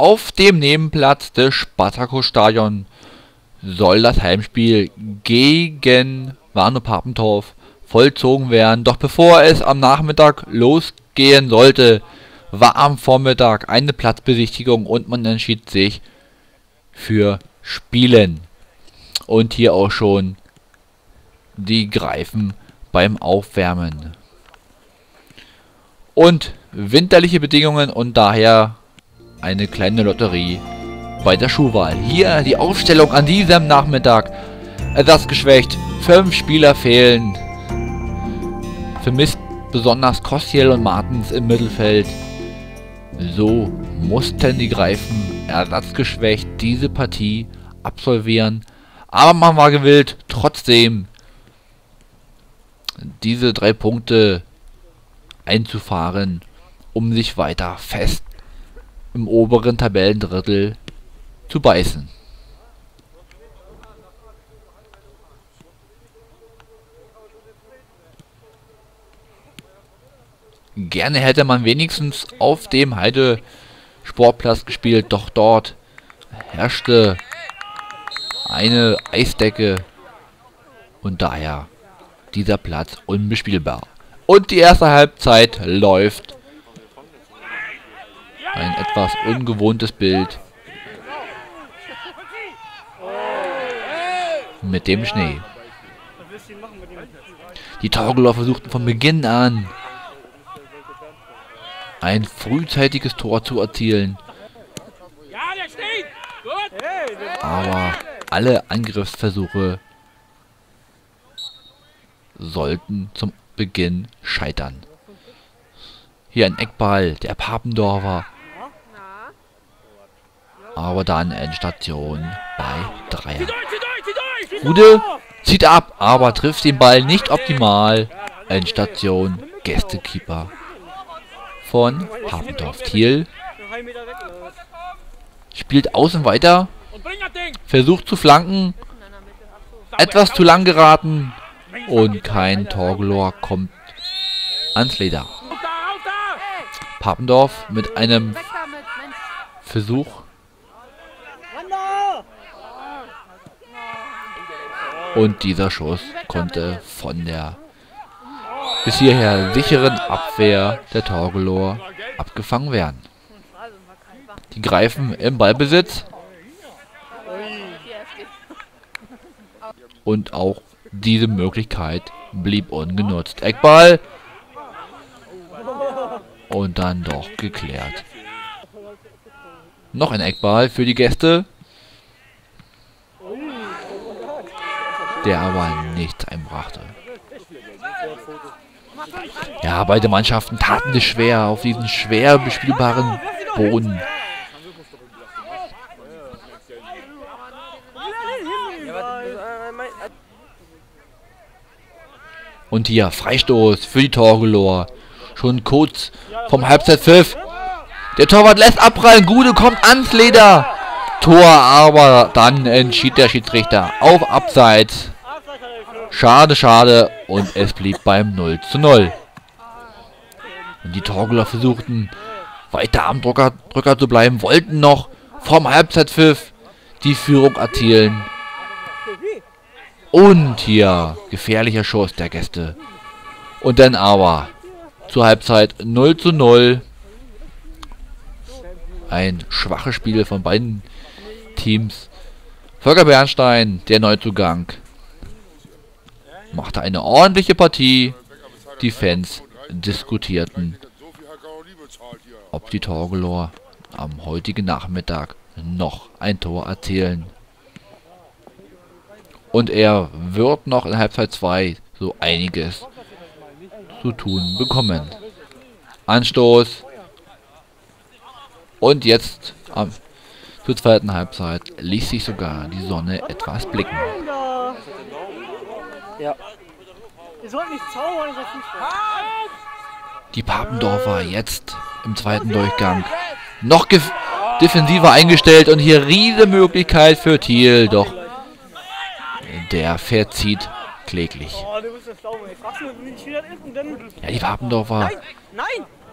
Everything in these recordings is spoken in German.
Auf dem Nebenplatz des Spartakus-Stadion soll das Heimspiel gegen Warnow Papentorf vollzogen werden. Doch bevor es am Nachmittag losgehen sollte, war am Vormittag eine Platzbesichtigung und man entschied sich für Spielen. Und hier auch schon die Greifen beim Aufwärmen. Und winterliche Bedingungen und daher eine kleine Lotterie bei der Schuhwahl. Hier die Aufstellung an diesem Nachmittag. Ersatzgeschwächt. Fünf Spieler fehlen. Vermisst besonders Kostiel und Martens im Mittelfeld. So mussten die Greifen ersatzgeschwächt diese Partie absolvieren. Aber man war gewillt, trotzdem diese drei Punkte einzufahren, um sich weiter fest im oberen Tabellendrittel zu beißen. Gerne hätte man wenigstens auf dem Heide Sportplatz gespielt, doch dort herrschte eine Eisdecke und daher dieser Platz unbespielbar. Und die erste Halbzeit läuft. Ein etwas ungewohntes Bild. Mit dem Schnee. Die Taugeler versuchten von Beginn an ein frühzeitiges Tor zu erzielen. Aber alle Angriffsversuche sollten zum Beginn scheitern. Hier ein Eckball, der Papendorfer. Aber dann Endstation bei Dreier. Rude zieht ab, aber trifft den Ball nicht optimal. Endstation Gästekeeper von Papendorf. Thiel spielt außen weiter. Versucht zu flanken. Etwas zu lang geraten. Und kein Torgelor kommt ans Leder. Papendorf mit einem Versuch. Und dieser Schuss konnte von der bis hierher sicheren Abwehr der Torgelor abgefangen werden. Die greifen im Ballbesitz. Und auch diese Möglichkeit blieb ungenutzt. Eckball. Und dann doch geklärt. Noch ein Eckball für die Gäste. Der aber nichts einbrachte. Ja, beide Mannschaften taten es schwer auf diesen schwer bespielbaren Boden. Und hier Freistoß für die Torgelor. Schon kurz vom Halbzeitpfiff. Der Torwart lässt abprallen. Gude kommt ans Leder. Tor, aber dann entschied der Schiedsrichter auf Abseits. Schade, schade. Und es blieb beim 0 zu 0. Und die Torgeler versuchten weiter am Drücker, Drücker zu bleiben, wollten noch vom Halbzeitpfiff die Führung erzielen. Und hier gefährlicher Schuss der Gäste. Und dann aber zur Halbzeit 0 zu 0. Ein schwaches Spiel von beiden Teams. Volker Bernstein, der Neuzugang, machte eine ordentliche Partie. Die Fans diskutierten, ob die Torgelor am heutigen Nachmittag noch ein Tor erzielen und er wird noch in Halbzeit 2 so einiges zu tun bekommen. Anstoß. Und jetzt am, zur zweiten Halbzeit ließ sich sogar die Sonne etwas blicken. Die Papendorfer jetzt im zweiten Durchgang noch defensiver eingestellt und hier riesige Möglichkeit für Thiel, doch der verzieht kläglich. Ja, die Papendorfer.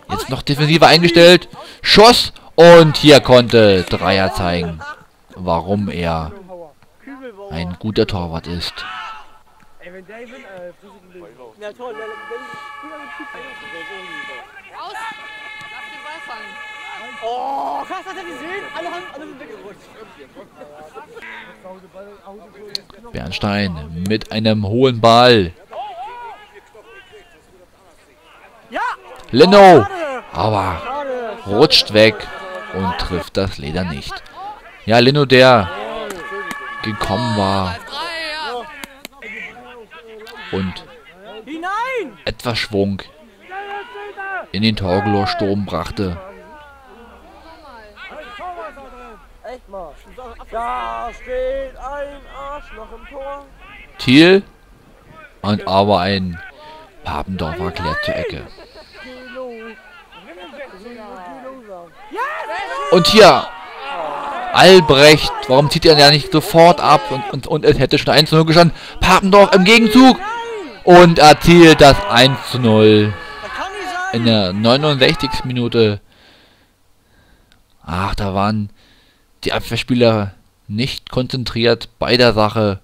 Jetzt noch defensiver eingestellt. Schoss Und hier konnte Dreier zeigen, warum er ein guter Torwart ist. Oh, krass, gesehen? Alle haben, alle sind weggerutscht. Bernstein mit einem hohen Ball. Ja! Leno, aber rutscht weg und trifft das Leder nicht. Ja, Leno, der gekommen war und etwas Schwung in den Torgelor-Sturm brachte. Echt mal. Da steht ein Arschloch im Tor. Thiel und aber ein Papendorfer klärt zur Ecke. Und hier Albrecht, warum zieht er ja nicht sofort ab und, und, und es hätte schon 1 zu 0 gestanden. Papendorf im Gegenzug und erzielt das 1 zu 0 Das kann nicht sein. in der 69. Minute. Ach, da waren die Abwehrspieler nicht konzentriert bei der Sache.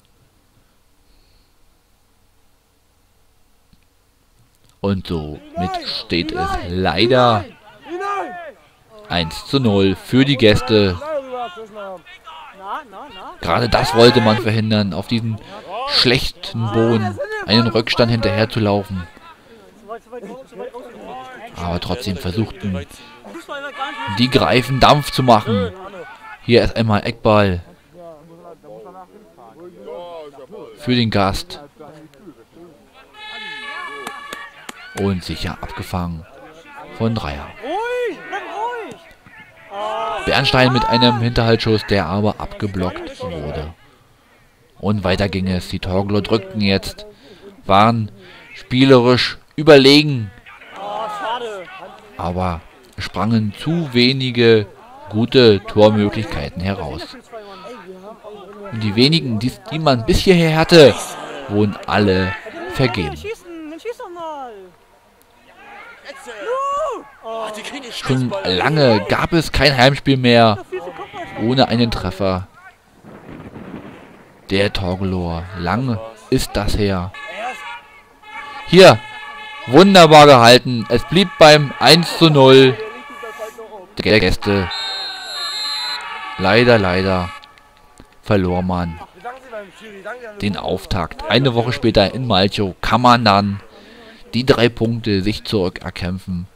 Und somit steht es leider! 1 zu 0 für die Gäste. Gerade das wollte man verhindern, auf diesen schlechten Boden einen Rückstand hinterher zu laufen. Zu weit, zu weit, zu weit außen. Aber trotzdem versuchten die Greifen Dampf zu machen. Hier ist einmal Eckball für den Gast. Und sicher abgefangen von Dreier. Bernstein mit einem Hinterhaltsschuss, der aber abgeblockt wurde. Und weiter ging es. Die Torgler drückten jetzt, waren spielerisch überlegen, aber sprangen zu wenige gute Tormöglichkeiten heraus. Und die wenigen, die, die man bis hierher hatte, wurden alle vergeben. Schon lange gab es kein Heimspiel mehr ohne einen Treffer. Der Torgelor. Lang ist das her. Hier. Wunderbar gehalten. Es blieb beim 1 zu 0 der Gäste. Leider, leider verlor man den Auftakt. Eine Woche später in Malchow kann man dann die drei Punkte sich zurückerkämpfen